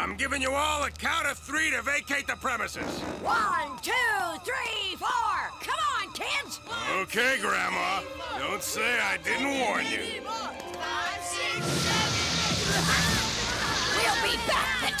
I'm giving you all a count of three to vacate the premises. One, two, three, four. Come on, kids. Okay, Grandma. Don't say I didn't warn you. We'll be back,